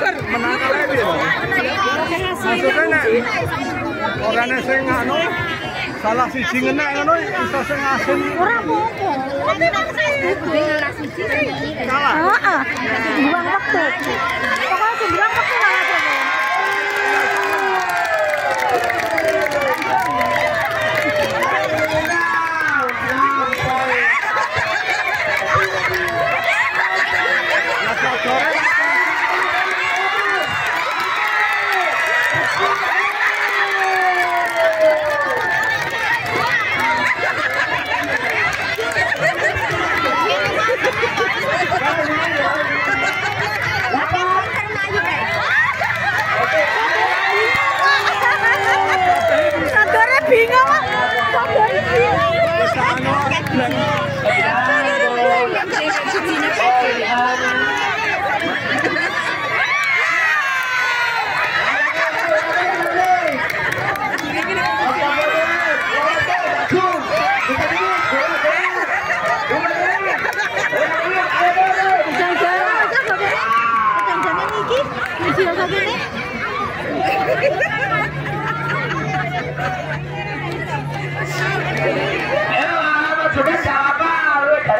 lebar. menakal ae piye? Maksudnya nek orangnya sing anu salah siji ngenek ngono iso sing asin Orang apa-apa. kalah. Heeh. Buang waktu. Pokoknya buang waktu lah anu blek. Jangan-jangan aja sadornya. Jangan-jangan iki. Iki rasa gini. Ayo kalau joget nggak apa-apa, lu cari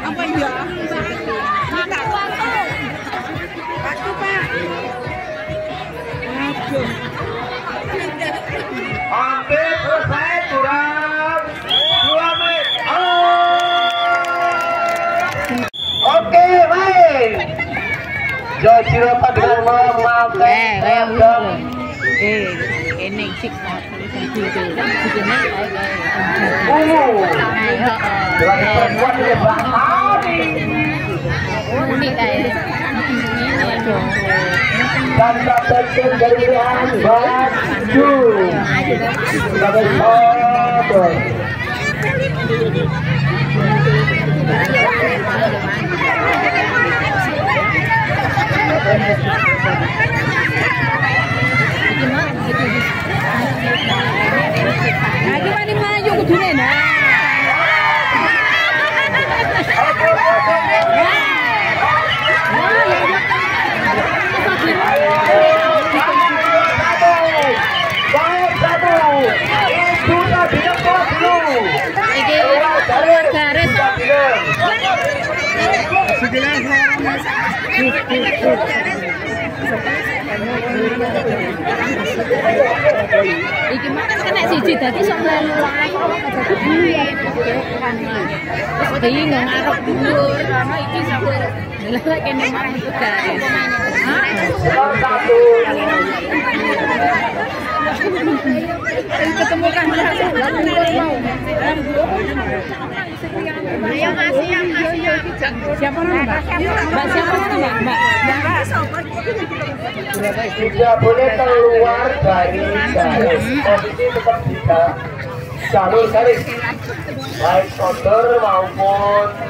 Apa ya? Waktu. Waktu, Pak. Aduh. hampir selesai kurang dua menit Oh. oke baik Jojiro memakai Eh, Eh, ini sik gitu. Sikine ungu. Lagi perempuan ini bahari. unik kayak. Dan terpenting dari pilihan baju. Sebagai foto. Nah, gimana maju kudune nah. Satu. Itu tadi yang dulu. Iki mana kena siji dadi sok lalu aku kok dadi duwe iki kan. Wis iki ngarep dulur karena iki sampe lha kene mari tugas. Garis. Skor satu. Ketemu kan Ayo masih yang masih yang Siapa nama Mbak? Mbak siapa nama Mbak? Tidak boleh keluar dari garis. Posisi tetap di jalur garis. Baik shooter maupun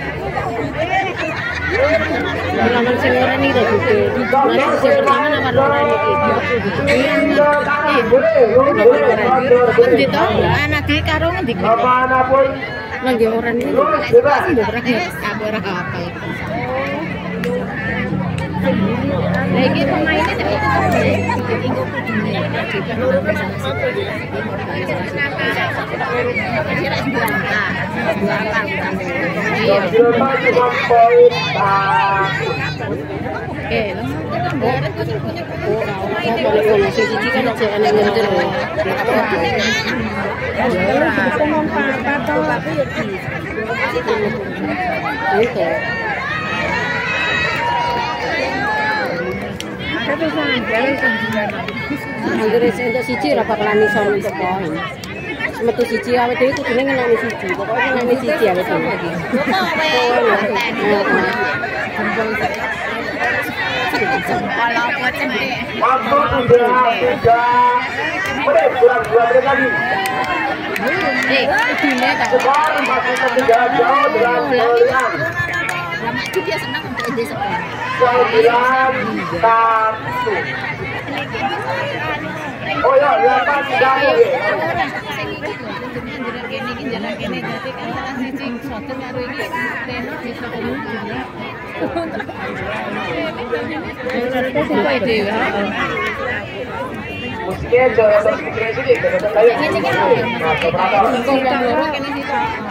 Bilangan sing ora nih to gitu. Sing pertama nama ora iki. Pindah kanan boleh, boleh, mundur boleh. Endi to? Anak iki karo ngendi? Ke mana pun Nang di orang ini. Aku ora hafal. Satu. Oke, boleh ngono sing siji kan aja enek ngenter. Ngomong apa to? Itu. Anggere untuk siji ora bakalan iso untuk poin. Metu siji awake dhewe kudune ngenani siji. Pokoke ngenani siji awake dhewe. Waktu lagi. Eh, kan. Lama itu dia senang untuk ide sekolah. sembilan satu. Oh ya, delapan tiga Mestinya juara berpikir sini, kita kayak Masuk berapa? Sekarang goyang goyang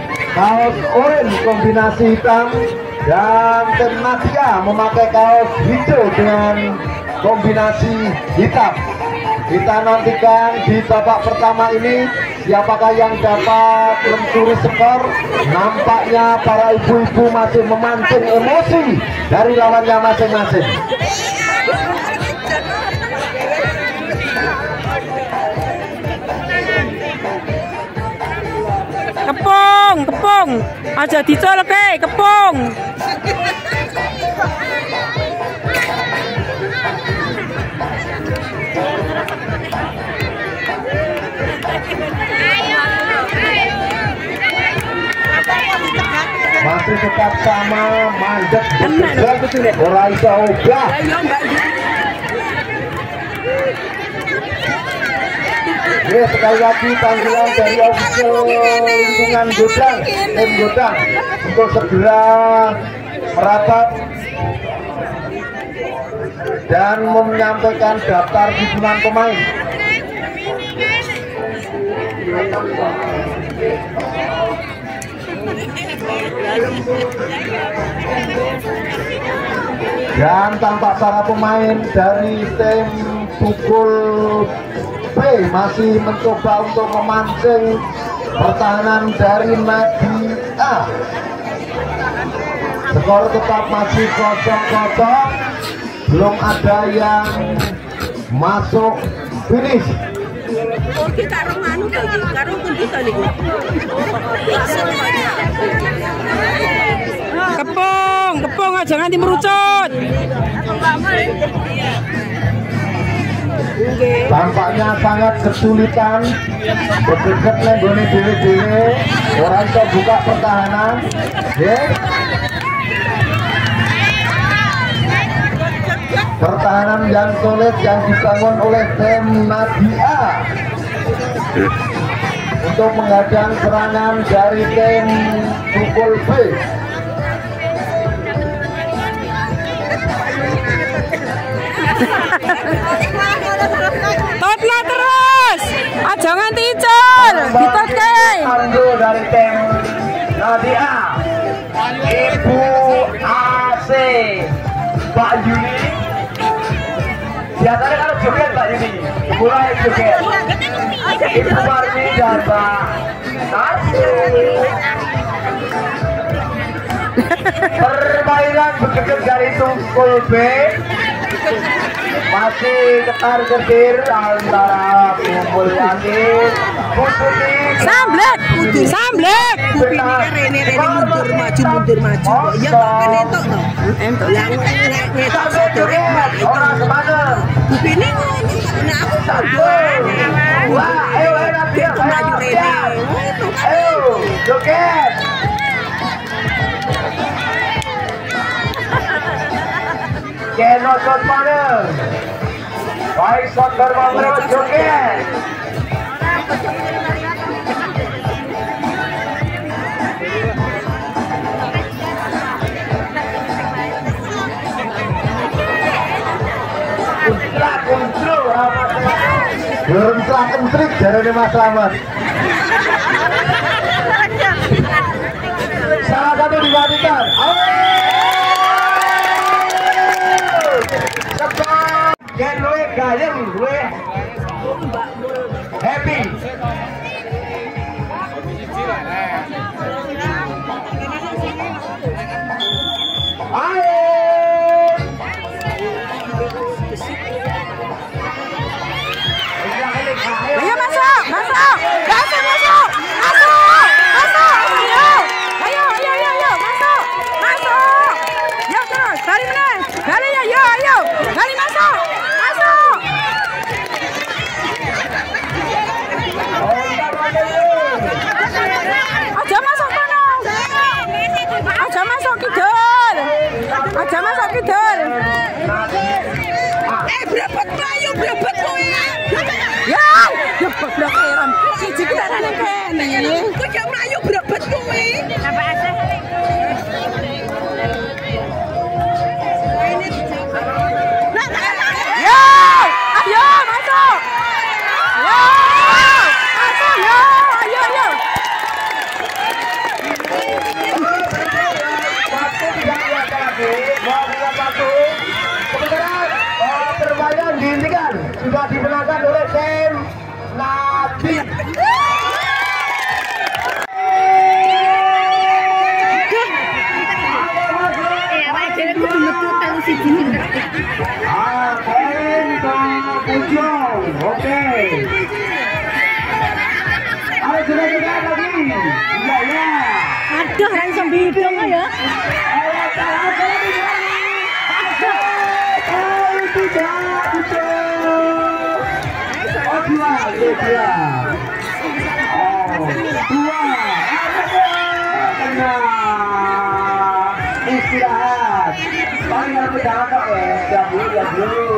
kaos oranye kombinasi hitam dan tim memakai kaos hijau dengan kombinasi hitam. Kita nantikan di babak pertama ini siapakah yang dapat mencuri skor. Nampaknya para ibu-ibu masih memancing emosi dari lawannya masing-masing Kepung, kepung. Aja dicolke, kepung. Masih tetap sama mandek bergerak ora iso obah. Ya, sekali lagi panggilan dari official lingkungan Godang, tim Godang untuk segera merapat dan menyampaikan daftar dukungan pemain. Dan tampak para pemain dari tim pukul B masih mencoba untuk memancing pertahanan dari Nadi A. Skor tetap masih kosong-kosong, belum ada yang masuk finish. Kepung, kepung aja nganti merucut. Tampaknya sangat kesulitan berdekat nenggone dewe-dewe orang iso buka pertahanan ya. Pertahanan yang sulit yang dibangun oleh tim Nadia untuk menghadang serangan dari tim Pukul B. Totna terus. Aja nganti icul. Ditotke. Pandu dari tim Nadia Ibu AC Pak Yuni. Biasanya kalau joget Pak Yuni. Mulai joget. Ibu Marni dan Pak Nasi permainan begitu dari Tungkul B masih ketar ketir antara Bu Mulyani Bu Tuti Samblek. Samblek. Rene Rene mundur maju mundur maju ya kan entok to Entuk. yang ngetok sedore orang semangat kupine nah aku satu wah ayo dia maju Rene ayo joget Belum telah kentrik dari Mas Slamet. Salah satu. Cepat. Gà dân quê Aja masuk kidul. Eh, berapa kayu, berapa kowe? Ya, ya goblok heran. Siji ku tak nang kene. Kok jam melayu berapa kowe? Yo, di tengah ya. istirahat. Paling aku dapat ya dulu ya dulu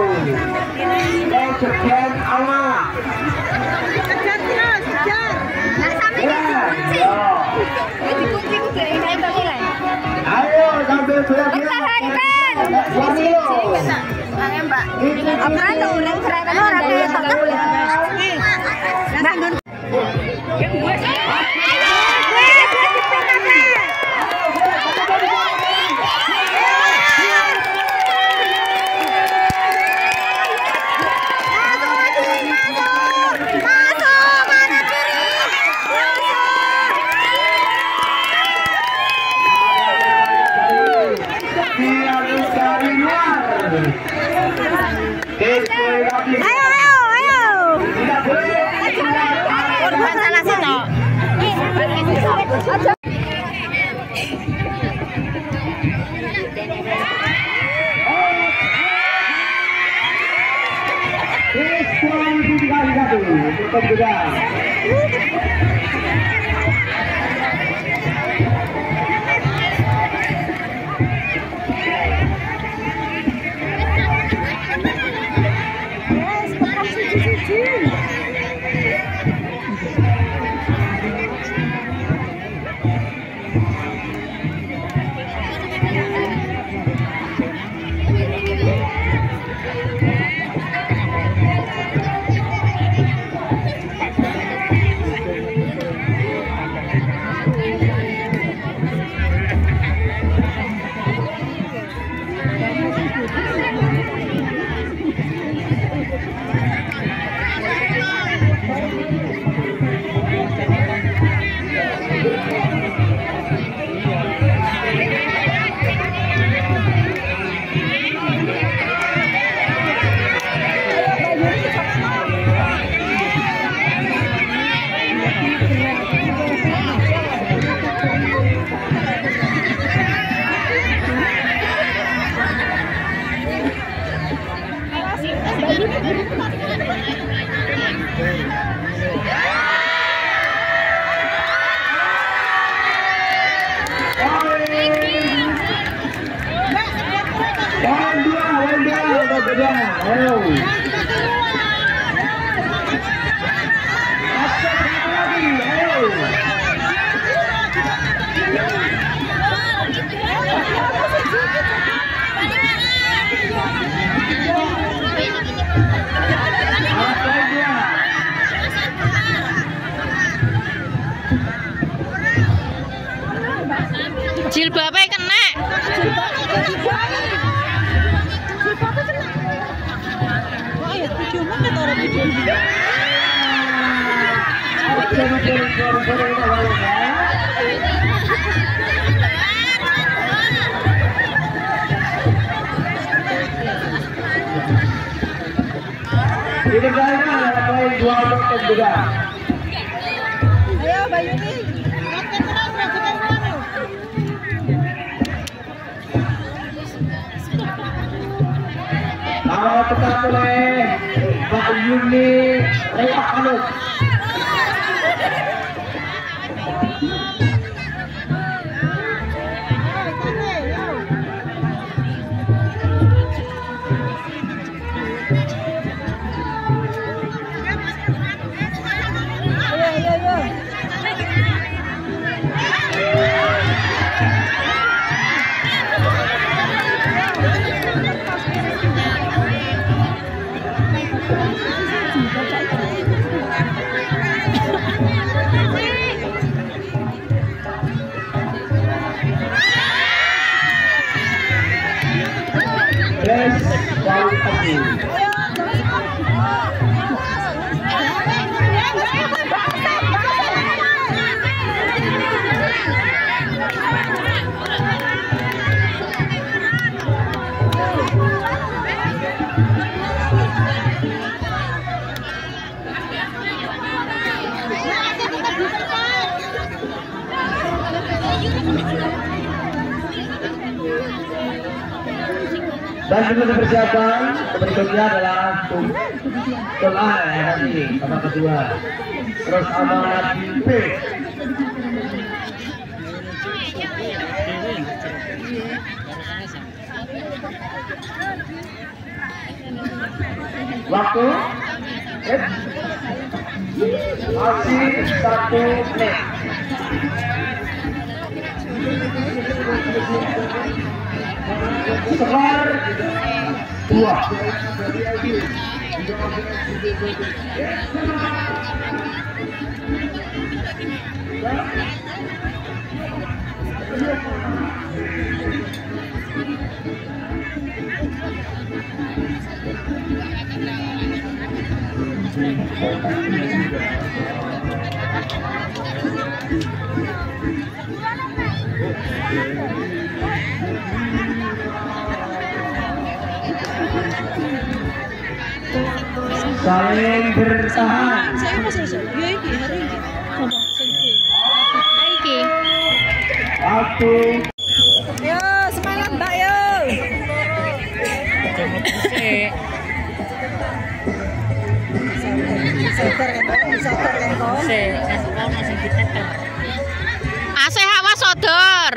Oke トップダウン。Dan juga persiapan berikutnya adalah tum tum A ya nanti sama kedua. Terus amanat B. Waktu eh, masih satu menit. Skor dua. Saling bertahan. Saya masih. Ya iki hari ini. Iki. Waktu Yo, semangat Mbak yo. Asih hawa sodor.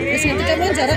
Wis ngerti kamu jarak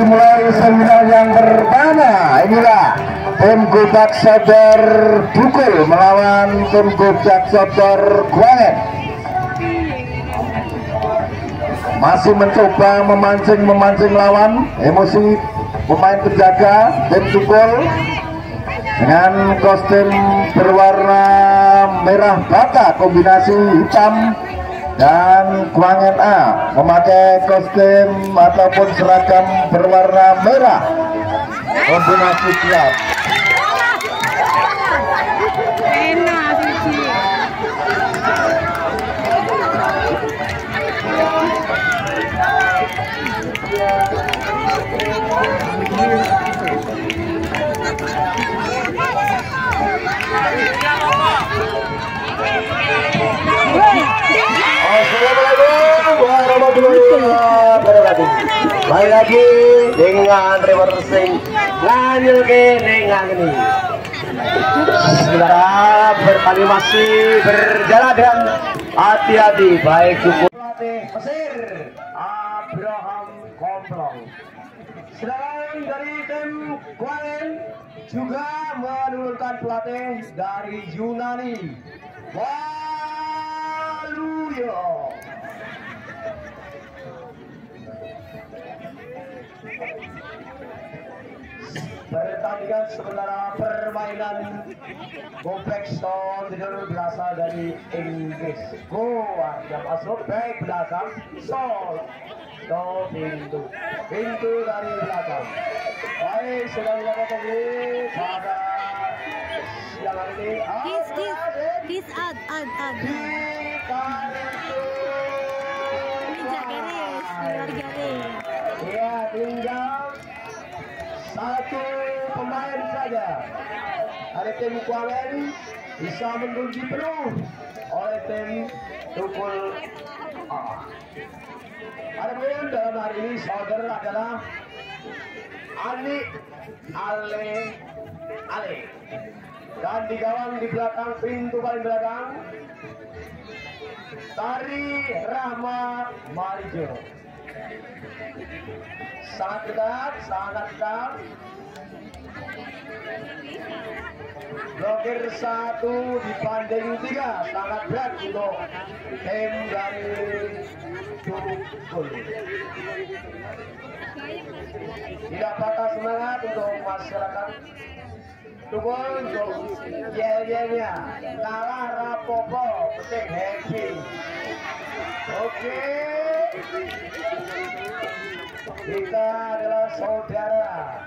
dimulai seminar yang pertama. Inilah tim Gobak Sodor Dukul melawan tim Gobak Sodor Kuanget. Masih mencoba memancing-memancing lawan, emosi pemain penjaga tim Dukul dengan kostum berwarna merah bata kombinasi hitam dan Kuangen A memakai kostum ataupun seragam berwarna merah. Kombinasi gelap Baik lagi dengan reversing lanjut ke dengan ini. Saudara berkali masih berjalan dan hati-hati baik cukup Mesir Abraham Komplong. Sedangkan dari tim Kuangen juga menurunkan pelatih dari Yunani. Waluyo. Pertandingan sementara permainan Gopek Stone tidak berasal dari Inggris. Go yang masuk back belakang Sol. Do pintu. Pintu dari belakang. Baik, sedang ini pada siang ini. This this this ad ad ad. Ini jagaris, luar garis. Ya, tinggal satu pemain saja. Ada tim Kualen bisa mengunci penuh oleh tim Tukul A. Adapun dalam hari ini saudara adalah Ali Ale Ale dan di gawang di belakang pintu paling belakang Tari Rahma Marijo sangat dekat, sangat dekat. Blokir satu di Pandai tiga sangat berat untuk tim dari Tukul. Tidak patah semangat untuk masyarakat Tukul untuk yel-yelnya kalah rapopo penting happy. Oke. Kita adalah saudara.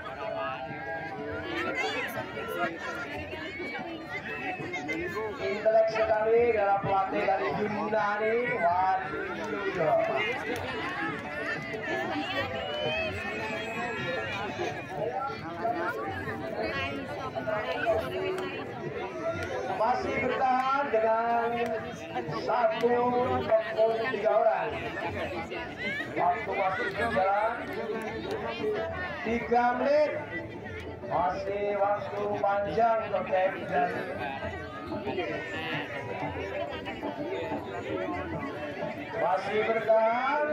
Intelek sekali dalam pelatih dari Yunani Waduh Masih bertahan dengan satu pukul tiga orang. Waktu masih berjalan tiga menit. Masih waktu panjang untuk dan masih bertahan.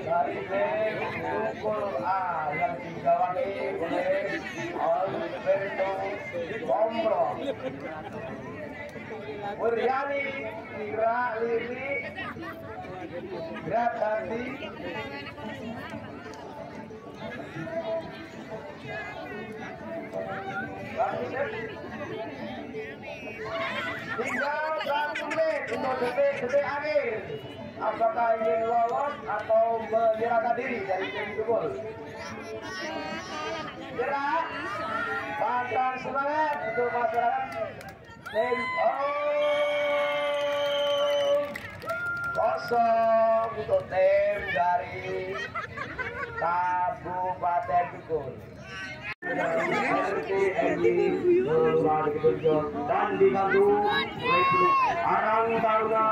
Dari tim Tukul A yang digawangi oleh Alberto Bombro Muryani Kira Lili. Grat Hati Tinggal satu menit untuk detik-detik akhir. Apakah ingin lolos atau menyerahkan diri dari tim Tukul? Gerak, pantang semangat untuk masyarakat tim oh, kosong untuk tim dari Kabupaten Tukul. Dan dibantu oleh Arang Taruna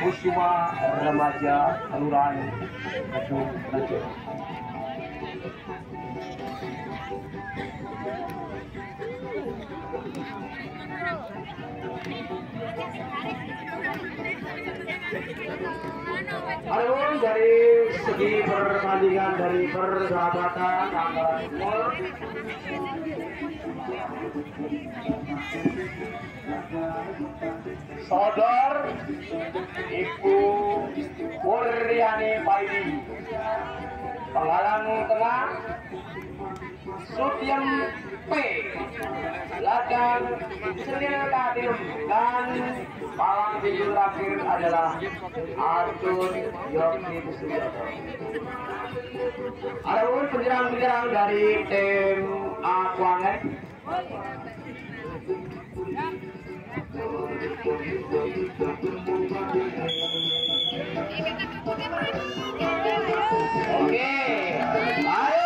Kusuma Remaja Kelurahan Kedung Rejo. Adapun dari segi pertandingan dari persahabatan antara Timur Sodor Ibu Muryani Paidi. Penghalang tengah Sutyam P. Ladang Senil Kadir dan palang pintu terakhir adalah Arthur Yogi Suyoto. Adapun penyerang-penyerang dari tim Aquanet. Oke, ayo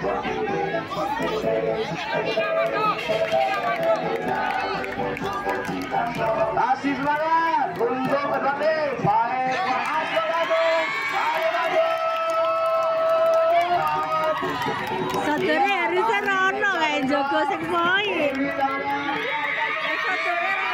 Kasih semangat untuk bertanding. Baik, masuk lagi. Ayo lagi. Saudara harusnya rono kayak Jo. jaga sing main. Bagaimana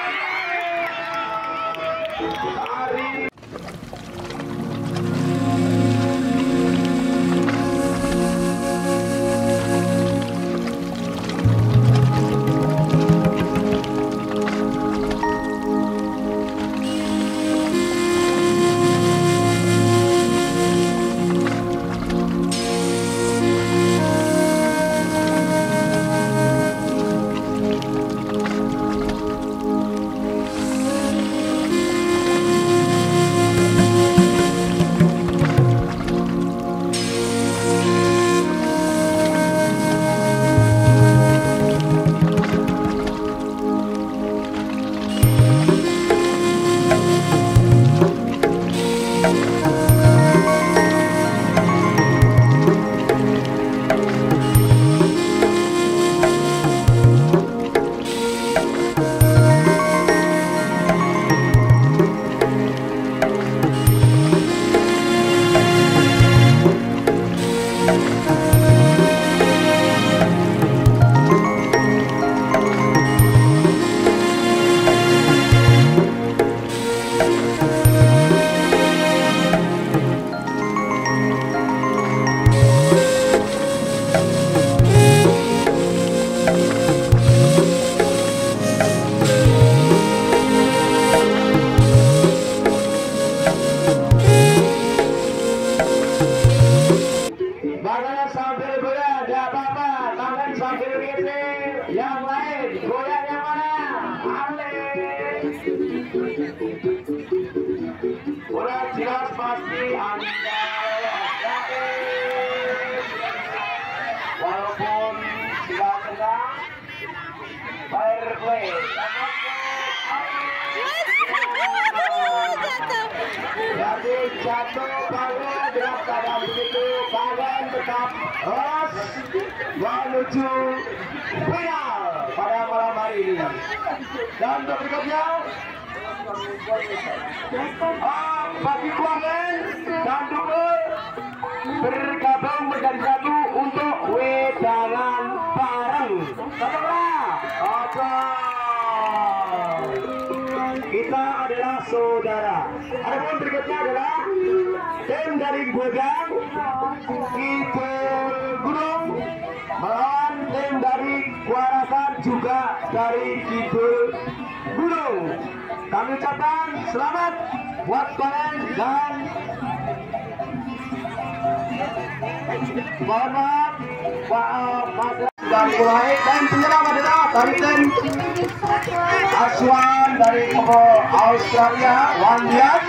Aswan dari Australia Wandian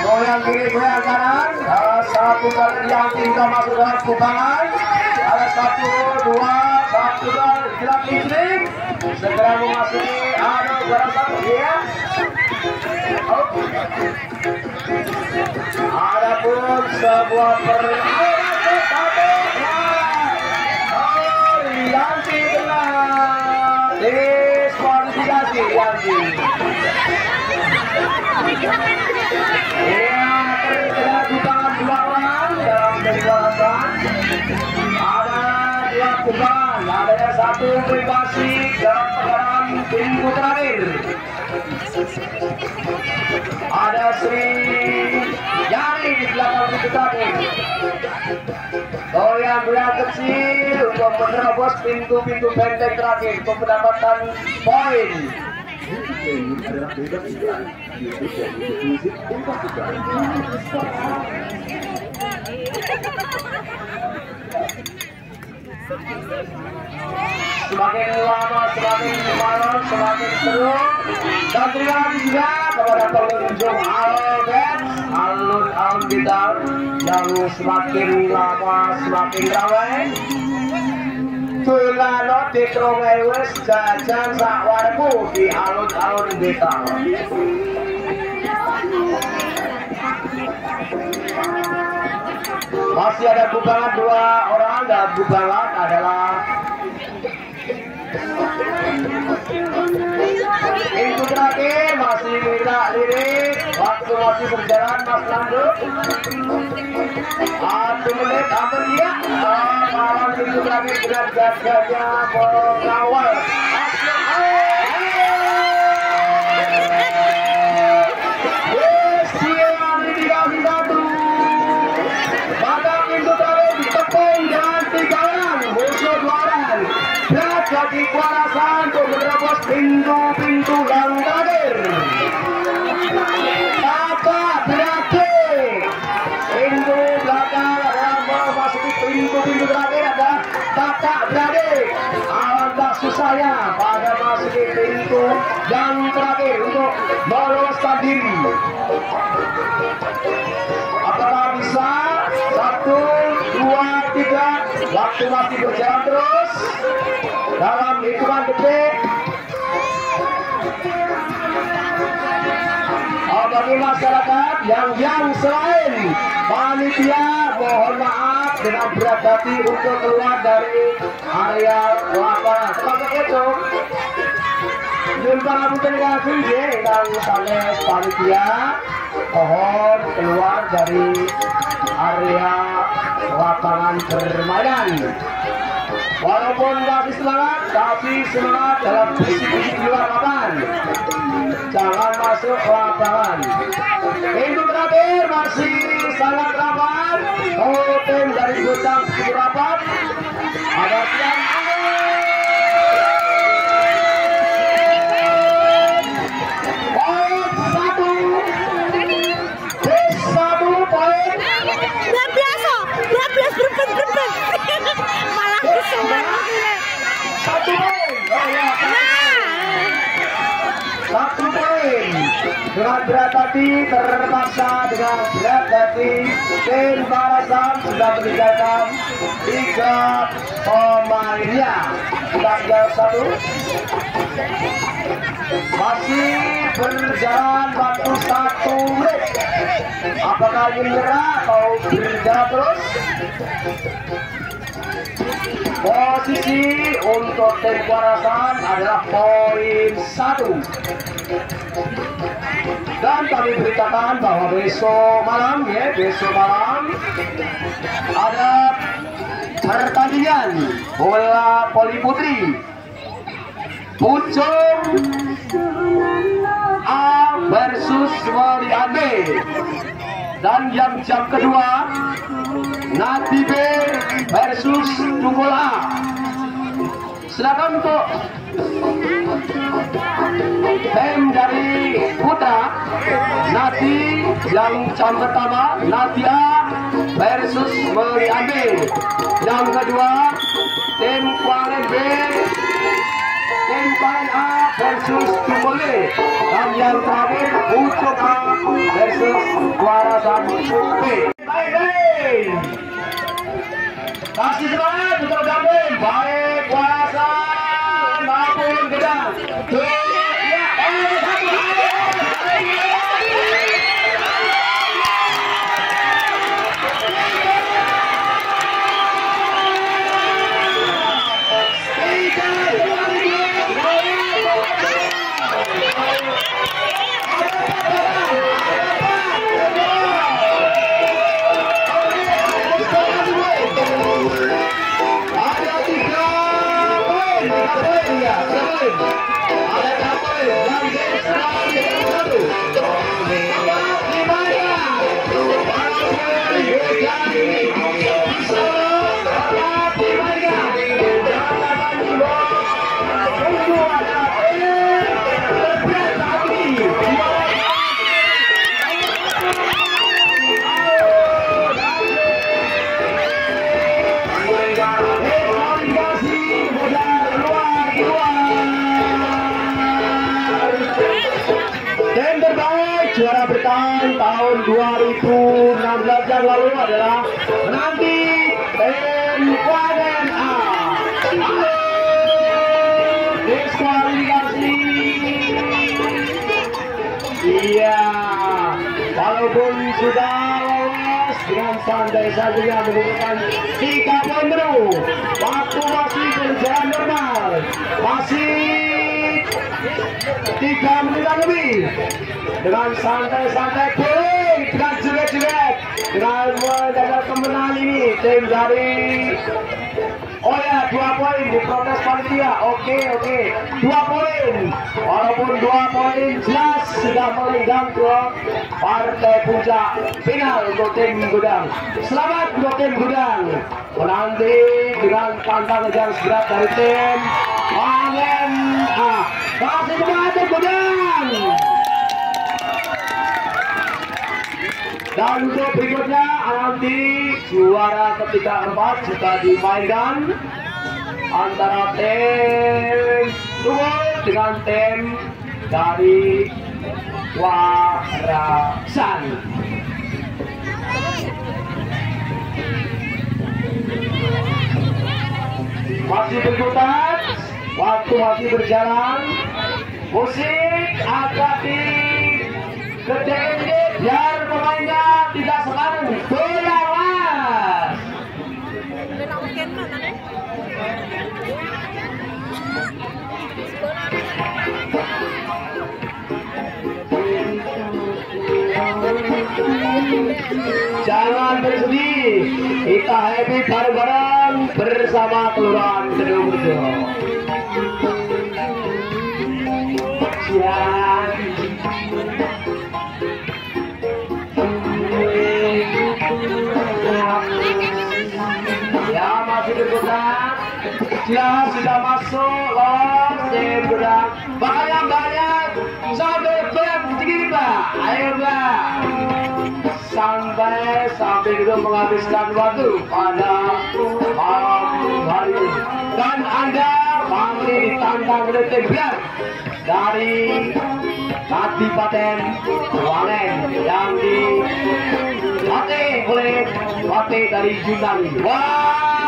goyang kiri goyang kanan ada satu kali yang tinggal masuk dalam kubangan. Ada satu dua satu dua jelas listrik segera memasuki ada berapa? Ya Oh. ada pun sebuah perlawanan satu Oh, Yanti diskualifikasi Yanti. Ya, terkena kubangan orang dalam kejuaraan. Ada dua kubangan, ada yang satu privasi dalam putaran minggu terakhir. Ada Sri Yani di belakang minggu terakhir. Goyang-goyang kecil untuk menerobos pintu-pintu benteng terakhir untuk mendapatkan poin. Semakin lama, semakin malam, semakin seru. Dan terima kasih juga kepada pengunjung Albert, alun-alun kita yang semakin lama semakin ramai. Tulano ditrongei wis jajan sak warmu di alun-alun kita. Masih ada bubangan dua orang dan bubangan adalah itu terakhir masih tidak lirik. Waktu masih berjalan Mas Nando satu menit hampir Ah, malam itu terakhir dengan gagahnya mengawal. Dan jadi kuarasan untuk menerobos pintu-pintu Bagi masyarakat yang yang selain panitia mohon maaf dengan berat hati untuk keluar dari area lapangan. Sebagai itu, bukan kasih ya, yang sanes panitia mohon keluar dari area lapangan permainan. Walaupun masih semangat, tapi semangat dalam bisik-bisik di luar lapangan. Jangan masuk ke lapangan. Itu terakhir masih sangat rapat. Tim dari Gudang rapat. Ada siang Poin satu. Bis satu poin. Luar biasa, luar biasa berben berben. Malah kesuwen Satu poin. Dengan berat hati terpaksa dengan berat hati tim Barasan sudah meninggalkan tiga pemainnya sudah tinggal satu masih berjalan waktu satu menit apakah menyerah atau berjalan terus posisi untuk tim adalah poin satu. Dan kami beritakan bahwa besok malam ya besok malam ada pertandingan bola poli putri. Pucung A versus Wali AB dan yang jam kedua Nati B versus Tunggul A silakan untuk tim dari Putra Nati yang jam pertama Nadia versus Wali AB yang kedua tim Kuala B. Tim Kuala A versus Tumbole dan yang terakhir Pucuk A versus Kuala Satu B baik kasih semangat untuk baik kuasa maupun gedang menggunakan tiga poin baru. Waktu masih berjalan normal, masih tiga menit lebih. Dengan santai-santai boleh dengan jelet-jelet dengan menjaga kemenangan ini tim dari Oh ya, dua poin di protes panitia. Oke, oke. Dua poin. Walaupun dua poin jelas sudah melenggang ke partai puncak final untuk tim Gudang. Selamat untuk tim Gudang. Menanti dengan tantangan yang berat dari tim Pangen. Ah, semangat tim Gudang. Dan untuk berikutnya nanti juara ketiga empat juga dimainkan antara tim Tungul dengan tim dari Warasan. Masih berputar, waktu masih berjalan, musik agak di Gede biar pemainnya tidak goyang mas. Jangan bersedih, kita happy bareng-bareng bersama Kelurahan Kedung Rejo. Siap. Ya sudah masuk Tim gerak Banyak banyak Sampai berat sedikit pak. Ayo pak. Sampai sampai juga menghabiskan waktu pada malam hari. Dan anda masih ditantang oleh berat Dari Kadipaten Walen yang di Mate oleh Mate dari Yunani. Waluyo.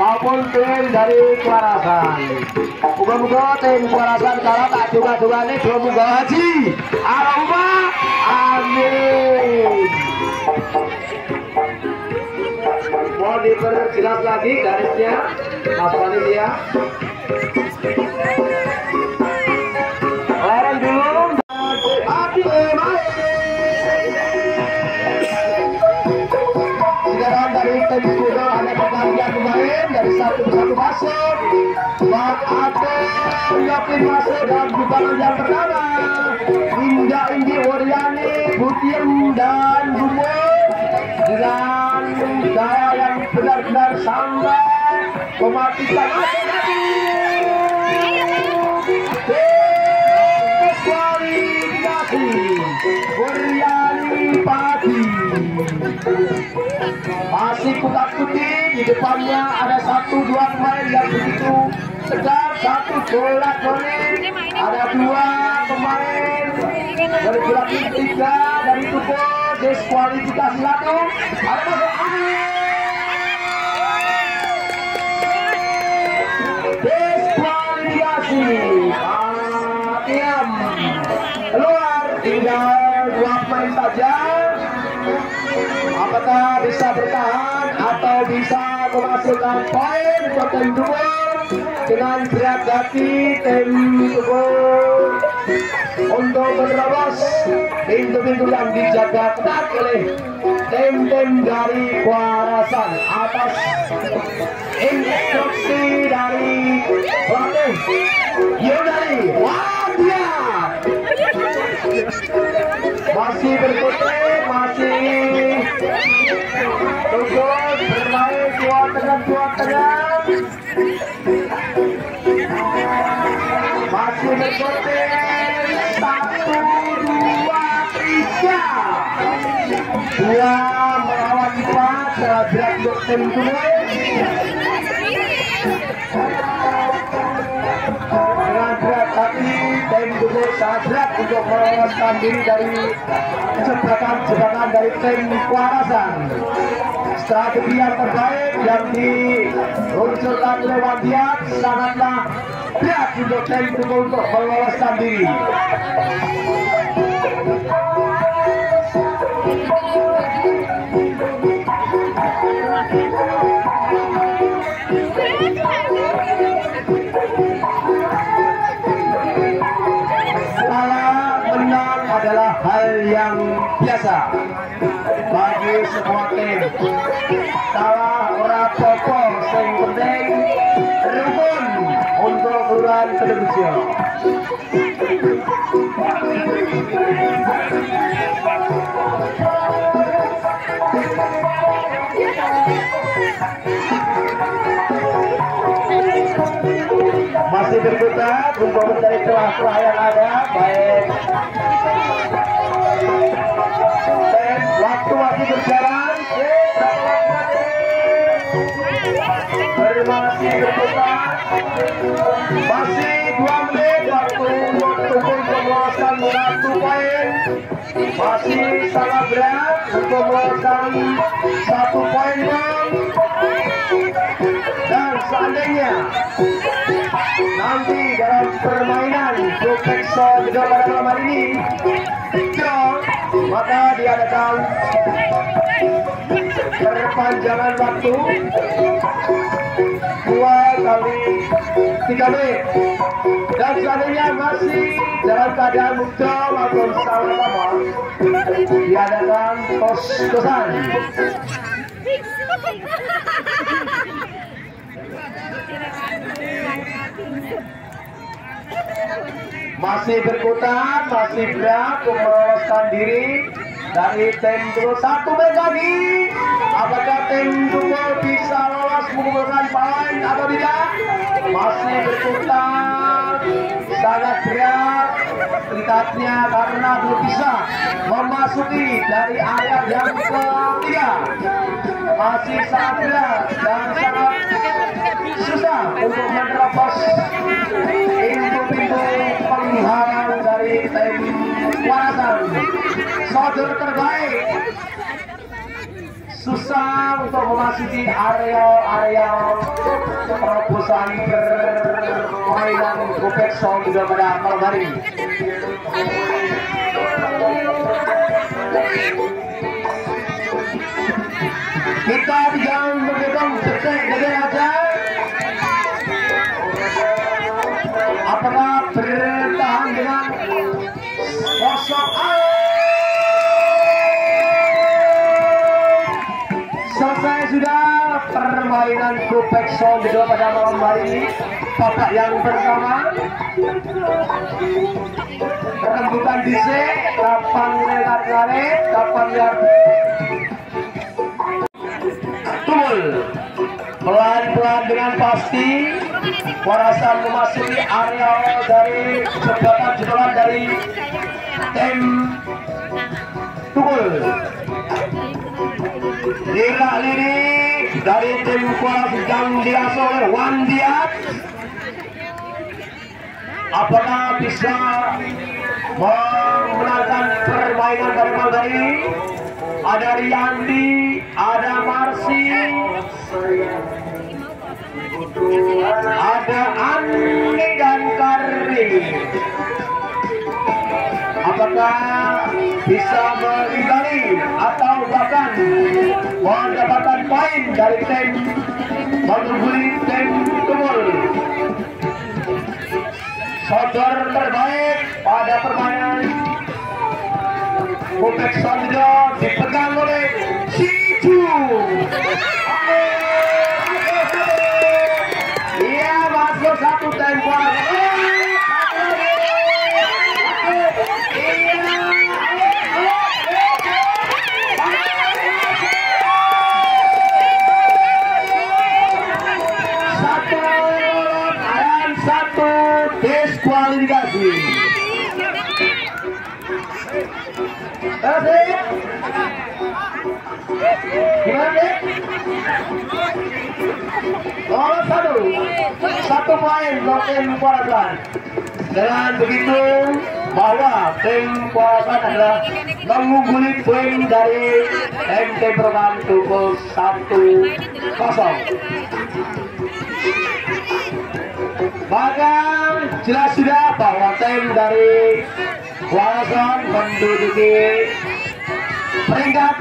maupun tim dari Kuarasan. Muga-muga tim Kuarasan kalau tak juga-juga ini belum muga haji. Allahumma amin. Mohon diperjelas lagi garisnya, Mas Panitia. Yakin masuk dalam putaran yang pertama. Indah Indi Waryani, Butiem dan Bumbu dengan gaya yang benar-benar sampai mematikan Waryani Padi masih kutak putih di depannya ada satu dua pemain yang begitu tegar satu bola kuning ada dua pemain dari bola tiga dari tubuh diskualifikasi satu ada masuk diskualifikasi memasukkan poin tim Tubul dengan berat hati tim Tubul untuk menerobos pintu-pintu yang dijaga ketat oleh tim-tim dari Kuarasan atas instruksi dari pelatih Yunani Wadia. Masih berkutik dua melawan empat berat untuk tim Tunai dengan berat tim sangat berat untuk meloloskan diri dari jebakan-jebakan dari tim Kuarasan strategi yang terbaik yang diluncurkan oleh Wandiat sangatlah berat untuk tim Tunai untuk meloloskan diri biasa bagi semua tim. Kalah ora apa sing penting rukun untuk urutan televisi. Masih berputar untuk mencari celah-celah yang ada baik dan waktu masih berjalan masih berputar masih dua menit waktu untuk meloloskan satu poin. Masih sangat berat untuk meloloskan satu poin dan seandainya nanti dalam permainan Profekso juga pada malam hari ini maka diadakan perpanjangan waktu dua kali tiga menit. Dan seandainya masih dalam keadaan muda maupun sama-sama diadakan tos-tosan masih berkutat, masih berat meloloskan diri dari tim dulu satu menit lagi. Apakah tim dulu bisa lolos mengumpulkan poin atau tidak? Masih berkutat, sangat berat tingkatnya karena belum bisa memasuki dari area yang ketiga. Masih sangat berat dan sangat susah untuk menerobos pintu-pintu penghalang dari tim Warasan. Saudara terbaik susah untuk memasuki area-area terobosan permainan Gopek Song juga pada malam hari. Kita jangan berhitung detik detik aja. Apakah bertahan dengan kosong Selesai sudah permainan Gopek Sound juga pada malam hari ini. Babak yang pertama Rembukan DC Kapan lewat ngarit Kapan yang Tumul. Pelan-pelan dengan pasti Warasan memasuki area dari jebakan-jebakan dari tim Tumul Lirik lirik dari tim Kuala sedang diasuh oleh Wandiat Apakah bisa memenangkan permainan hari ini? Ada Riyandi, ada Marsi, ada Ani dan Karni. Apakah bisa meninggali atau bahkan mendapatkan poin dari tim Bagi tim Tumul Sodor terbaik pada permainan. Bupek Sondro dipegang oleh Situ Satu, satu untuk tim Kuarasan. Dengan begitu, bahwa tim Kuarasan adalah mengungguli poin dari MT Program Tubuh satu kosong. Maka jelas sudah bahwa tim dari Kuarasan menduduki peringkat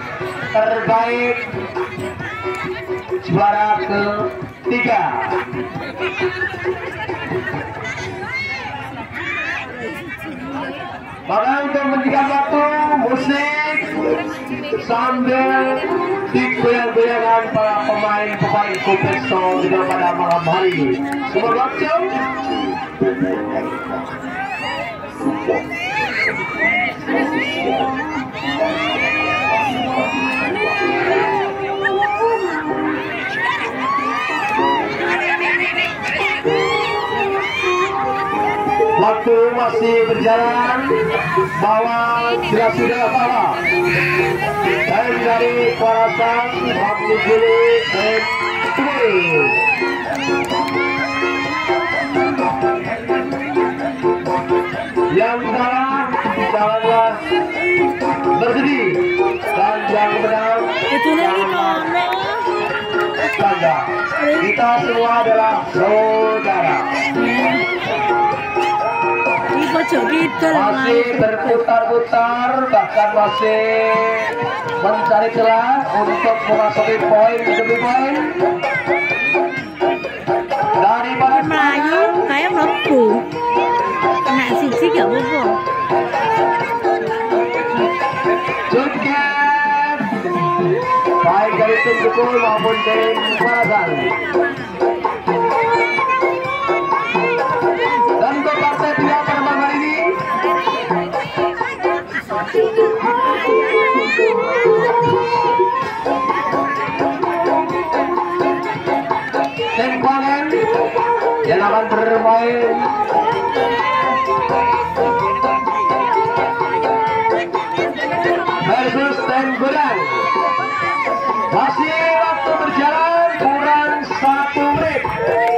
terbaik juara ketiga. Maka untuk menjaga waktu musik sambil digoyang-goyangkan para pemain-pemain Kupeso juga pada malam hari ini. Semoga jauh. Waktu masih berjalan bahwa jelas sudah bahwa saya dari Kuarasan waktu Juli dan. Yang kalah janganlah bersedih dan yang menang Itu lagi. Kita semua adalah saudara. Pojok kidul masih berputar-putar bahkan masih mencari celah untuk memasuki poin demi poin. Daripada Melayu kayak mlebu. Kena siji gak apa-apa. Baik dari tim Tukul maupun tim Parasan versus Gudang masih waktu berjalan kurang satu menit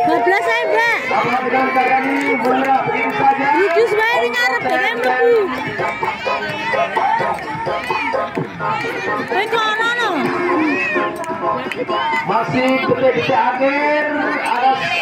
12 saya, Mbak. apa dengan mulia begitu saja Lucu sebenarnya ini ngarep mlebu. Kono no. masih detik-detik akhir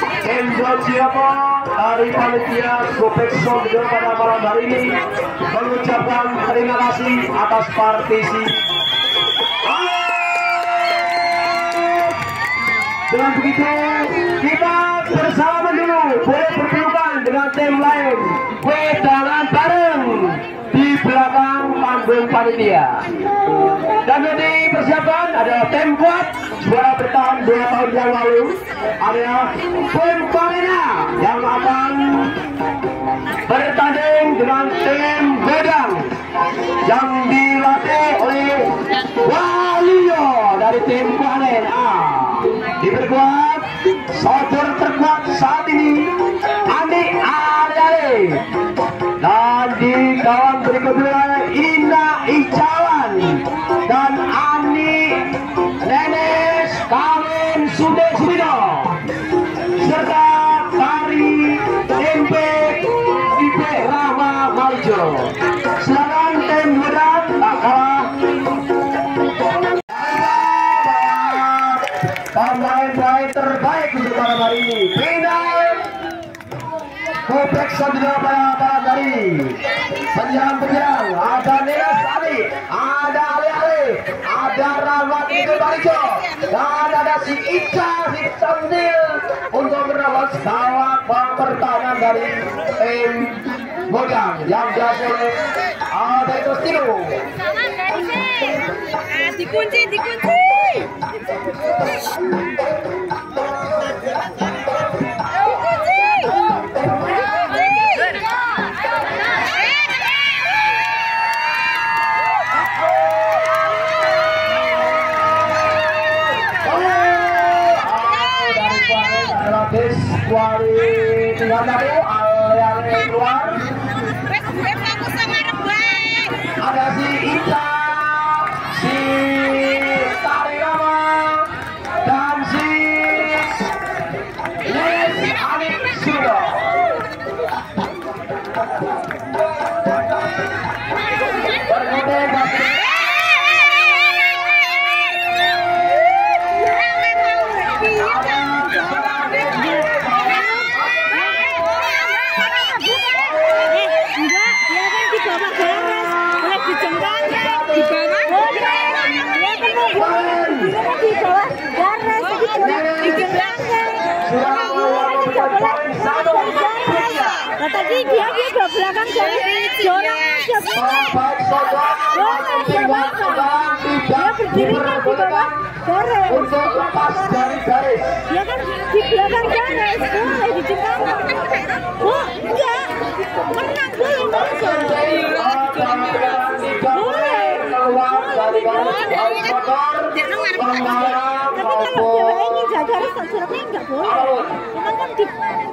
tim Josiapa dari panitia Gopexo juga pada malam hari ini mengucapkan terima kasih atas partisi. Dengan begitu kita bersama dulu boleh berpelukan dengan tim lain. Wedangan bareng di belakang panggung panitia. Dan nanti persiapan ada tim kuat juara bertahan dua tahun yang lalu. Ada tim Karina yang akan bertanding dengan tim Bedang yang dilatih oleh Walio dari tim Kuanen A. Diperkuat saudara terkuat saat ini kawan berikutnya Ina Icawan dan Ani Nenes Kawin Sude Subido. Serta Tari Tempe Ipe Rama Malijo silakan tim Wedang tak kalah. Pemain-pemain terbaik untuk malam hari ini. Final kompleks hari ini penyerang-penyerang ada Nelas Ali ada Ali Ali ada Rahmat Itu Barijo dan ada si Ica si Samdil untuk merawat gawat pertahanan dari tim Modang yang diasuh oleh Alberto Stilo. Dikunci, dikunci. Ada si Ita, si Tari Rama, dan si Les Alik Sudo. Enggak, dia kan di bawah garis. Boleh dijengkang di bawah. Boleh. Dia kan mau buang. Dia kan di bawah garis. Jadi boleh dijengkang. Nah tadi dia dia ke belakang garis. Jorang aja Baik saudara, Dia berdiri kan di bawah garis. untuk lepas dari garis. Dia kan di belakang garis. Boleh dijengkang. Oh, enggak. Menang boleh keluar dari garis pembalap maupun suratnya nggak boleh. Memang kan di,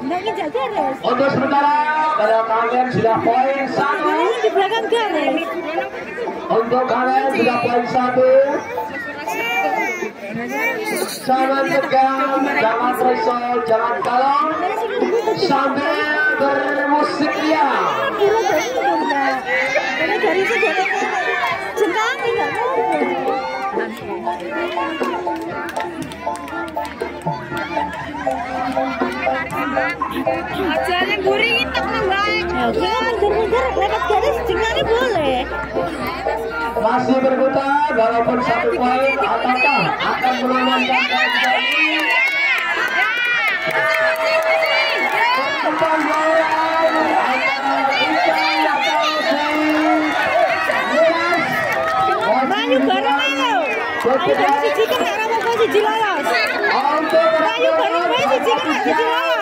nggak ingin jaga res. Untuk sementara, pada kalian sudah poin satu. Di belakang garis. Untuk kalian sudah poin satu. Jangan tegang, jangan risau, jangan kalong, sambil bermusik ria. Kira dari itu enggak. Karena dari itu jadi jengkang nggak boleh. Aja yang gurih itu mbak. Ya, mundur-mundur lewat garis boleh. Masih berputar, walaupun satu poin, apakah akan bareng ayo. Ayo bareng siji nek ora mau siji lolos. Untuk Bayu bareng wae siji nek siji lolos.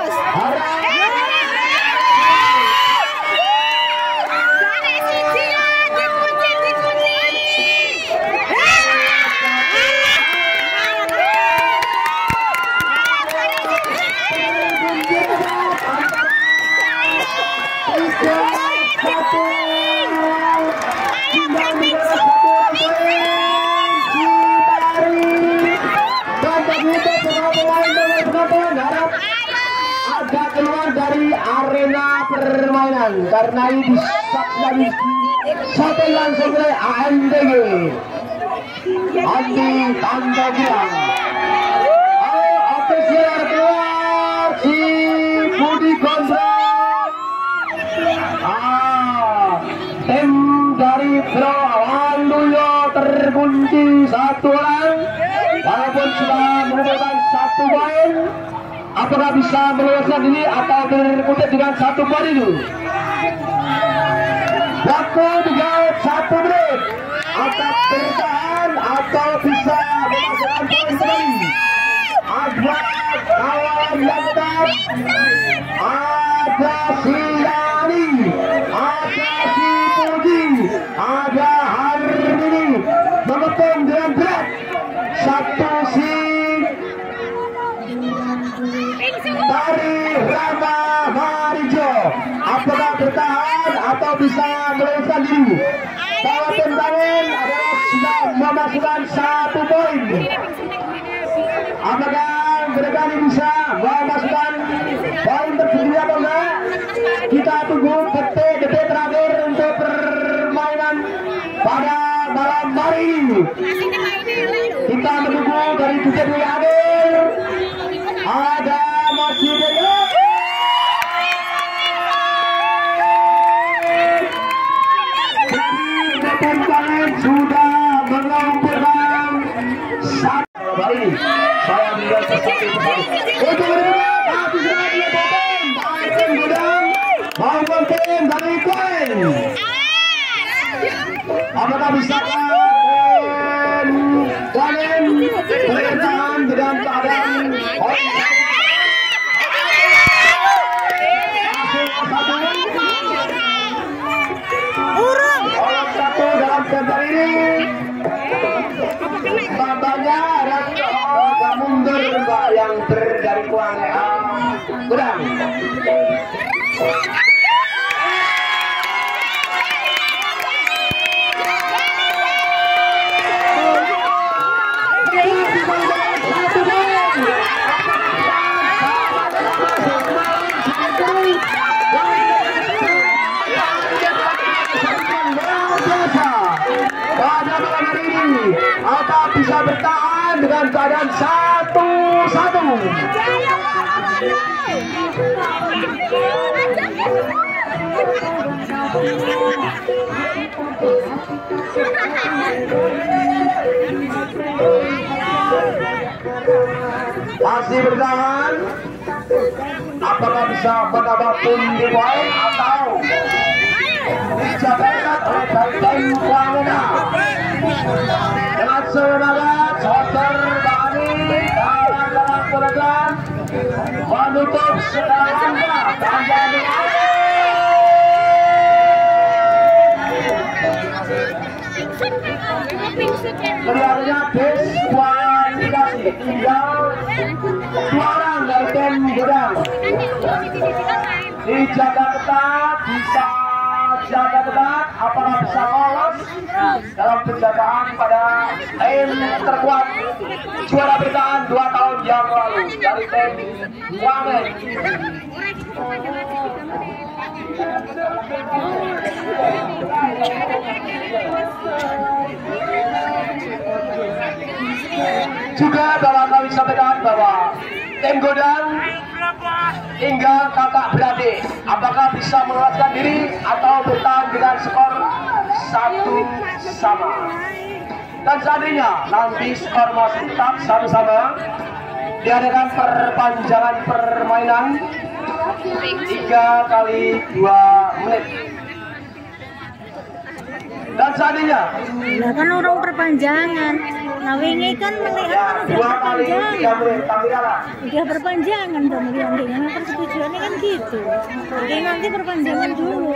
agak keluar dari arena permainan karena ini satu langsung oleh AMDG Andi Tanda Ayo ofisial keluar si Budi Gondrong Ah, tim dari Bro Waluyo terkunci satu orang walaupun sudah mengumpulkan satu poin apakah bisa meloloskan diri atau berkutik dengan satu itu waktu tinggal satu menit. Atau bertahan atau bisa memasukkan poin kembali? Ada kawan yang tetap ada si Yani, ada si Budi, ada Harmini, mengetung dengan berat. Satu si dari Rama Marijo. Apakah bertahan atau bisa meloloskan diri? Kalau tendangan adalah sudah memasukkan satu poin. Apakah mereka ini bisa memasukkan poin tersendiri atau enggak? Kita tunggu detik-detik terakhir untuk permainan pada malam hari ini. Kita menunggu dari detik yang hadir. Ada masih ada. Jadi depan kalian sudah mengumpulkan satu hari ini. Saya melihat sesuatu kembali. Untuk berikutnya, habis dari Bopeng, Bopeng Gudang, kalian. Orang satu yang pada malam hari ini Ata bisa bertahan dengan keadaan satu-satu masih bertahan. Apakah bisa menambah poin atau dijabarkan oleh Banteng dengan semangat Program menutup setelah anda tangan kelihatannya diskualifikasi tinggal dua orang dari tim Gedang dijaga ketat bisa jaga ketat apakah bisa lolos dalam penjagaan pada tim terkuat juara bertahan dua tahun yang lalu dari tim Wamen. Juga bahwa kami sampaikan bahwa tim Godang hingga kakak beradik. Apakah bisa menguatkan diri atau bertahan dengan skor satu sama dan seandainya nanti skor masih tetap satu sama diadakan perpanjangan permainan. Tiga kali dua menit. Dan seandainya kan orang perpanjangan. Nah wingi kan melihat udah dua kali tiga perpanjangan. menit kami kalah Udah perpanjangan dong melihat dengan persetujuannya kan gitu. Oke nanti perpanjangan dulu.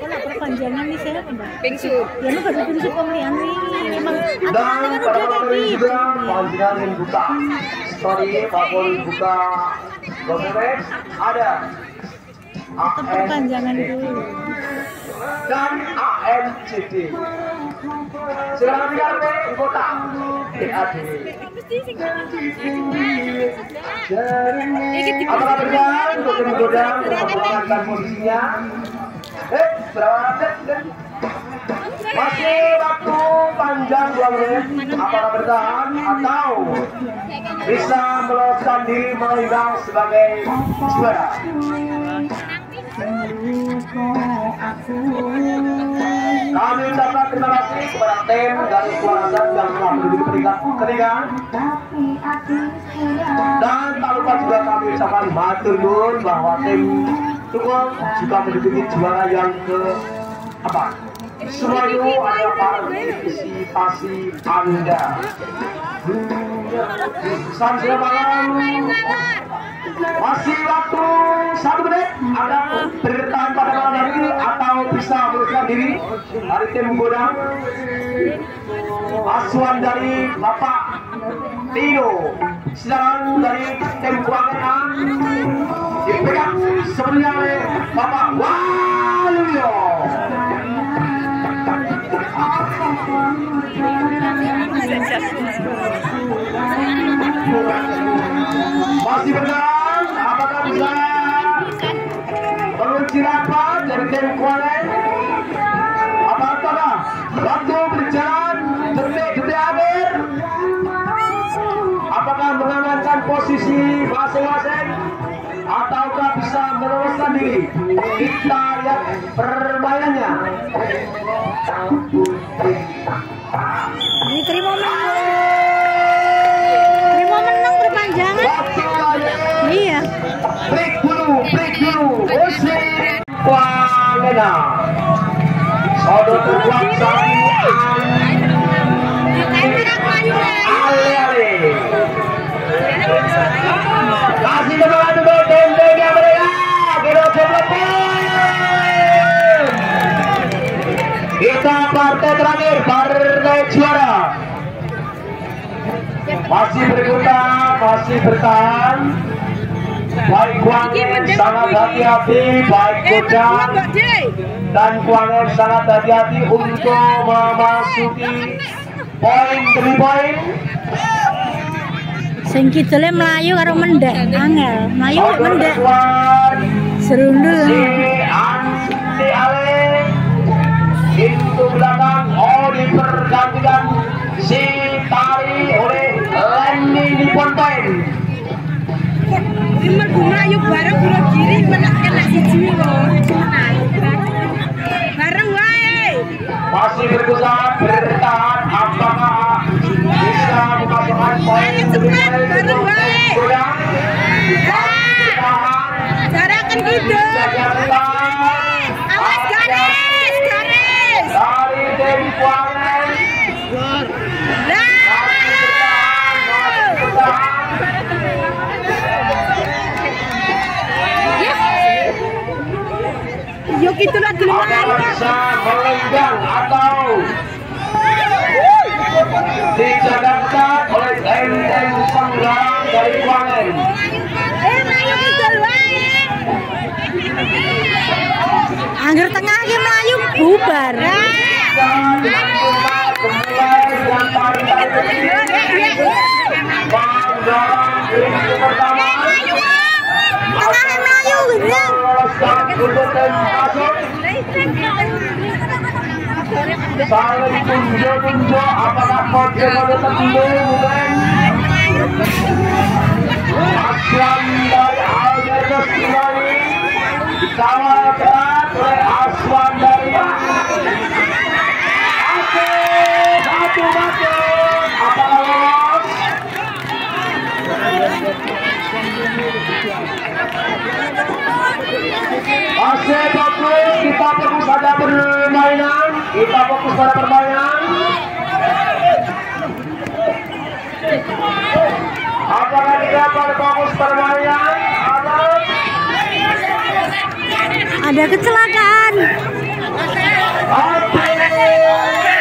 Kalau perpanjangan nih saya apa? Bingsu. Ya lu baru prinsip pemilihan ini memang dan aturannya kan udah kayak ini gitu. juga panjangan yang buka story Pakul buka Gomeres ada Tetap perpanjangan dulu. dan ANCD tiga RT kota DAD apakah berjalan untuk tim godang mempertahankan posisinya eh berapa menit masih waktu panjang dua menit apakah bertahan atau bisa meloloskan diri melenggang sebagai juara kami ucapkan terima kasih kepada tim dari Kualasan yang telah menduduki peringkat ketiga. Dan tak lupa juga kami ucapkan matur nuwun bahwa tim Tukul juga menduduki juara yang ke apa? Semua itu adalah partisipasi Anda. Sampai malam masih waktu satu menit. Anda bertahan pada malam hari ini atau bisa meluruskan diri. Dari tim Godang. Asuhan dari Bapak Tino. Sedangkan dari tim Kuangena dipegang sebenarnya oleh Bapak Waluyo masih berjalan apakah bisa mengunci rapat dari tim Kuala? Apakah waktu berjalan detik-detik akhir? Apakah mengamankan posisi masing-masing? Ataukah bisa meloloskan diri? Kita lihat permainannya. Ini teman-teman mereka Kita partai terakhir Partai juara Masih berkutat Masih bertahan baik Kuangin sangat hati-hati baik Godang dan Kuangin sangat hati-hati untuk memasuki poin demi poin. Sing kidule melayu karo mendek, angel. Melayu kok mendek. Serundul. si Ale. Pintu belakang oh dipergantikan si Tari oleh Lenny di Ponpen Iman melayu bareng bunuh diri menak kena siji kok. Bareng wae. masih berkutat bertahan apakah bisa memasukkan poin cepat, bareng wae. Sudah bertahan Jarakan hidup. jaga bertahan Awas garis, garis. dari Dewi Kuangan Lah. Yo gitu lah dulu Apakah bisa melenggang atau dijaga oleh penggarang dari. Angger tengah ki melayu bubar. Tengah melayu genyang. meloloskan untuk dan masuk saling tunjuk-tunjuk apakah kode-kode tertentu bukan Aswan dari Albertus Imani dikawal kerat oleh Aswan dari Oke, satu satu apakah lolos Masih bagus, kita fokus pada permainan Kita fokus pada permainan Apakah kita pada fokus permainan? Atau Ada kecelakaan. Oke.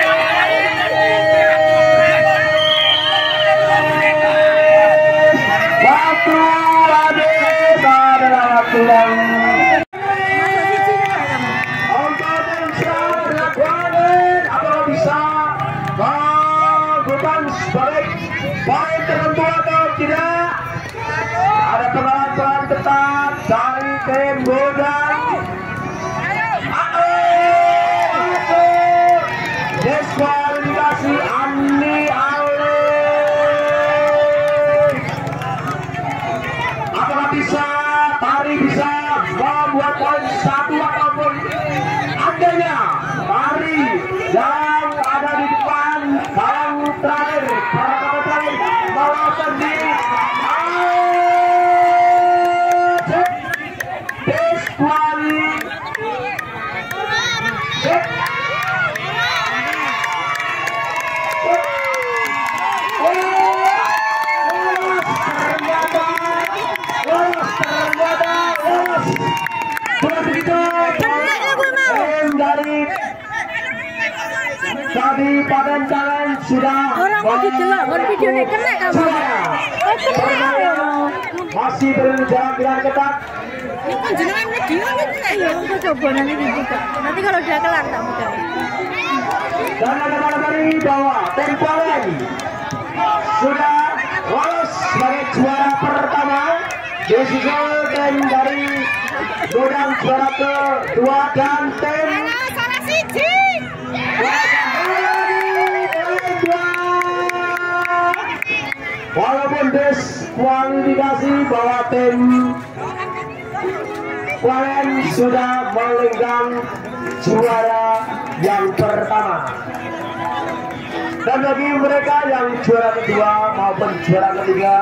Poin tertentu atau tidak? Ada pengawasan ketat dari tim Godang. Masuk. Diskualifikasi Andi Ale. Apakah bisa Tari bisa membuat poin satu ataupun adanya Tari yang ada di depan yang terakhir para kapal terakhir melakukan di Cek. Diskuali Cek. Tangan sudah Orang mau didelok, kon videone kena kamu. Masih berjalan dengan ketat Ini kan jenengan video kena ya. Aku coba nanti dibuka. Nanti kalau udah kelar tak mudah. dan ada dari bahwa Tempolen sudah lolos sebagai juara pertama disusul tim dari Godang juara kedua dan tim Walaupun diskualifikasi bahwa tim Kualen sudah melenggang juara yang pertama. Dan bagi mereka yang juara kedua maupun juara ketiga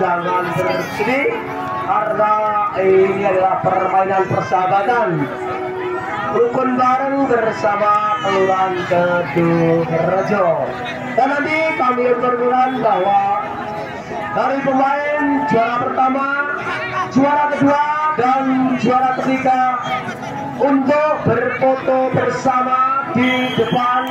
jangan bersedih karena ini adalah permainan persahabatan rukun bareng bersama Kelurahan Kedungrejo. Dan nanti kami informasikan bahwa dari pemain juara pertama, juara kedua, dan juara ketiga untuk berfoto bersama di depan